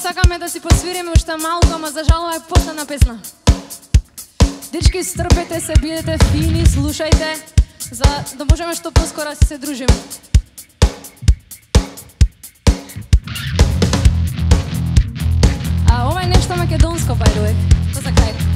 Сакаме да си посвириме уште малку, ама за жал е последна песна. Дечки, стрпете се, бидете фини, слушајте, за да можеме што поскоро да се дружиме. А ова е нешто македонско, by the way, за крај.